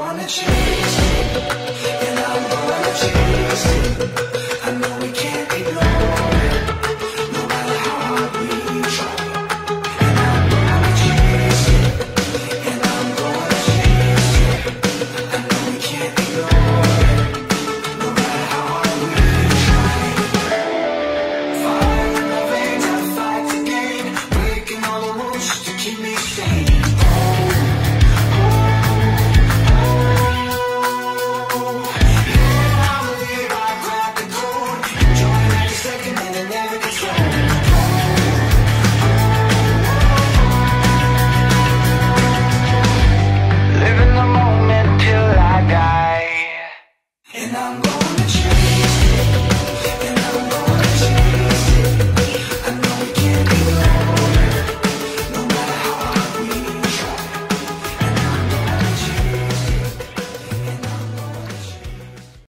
wanna change, and I'm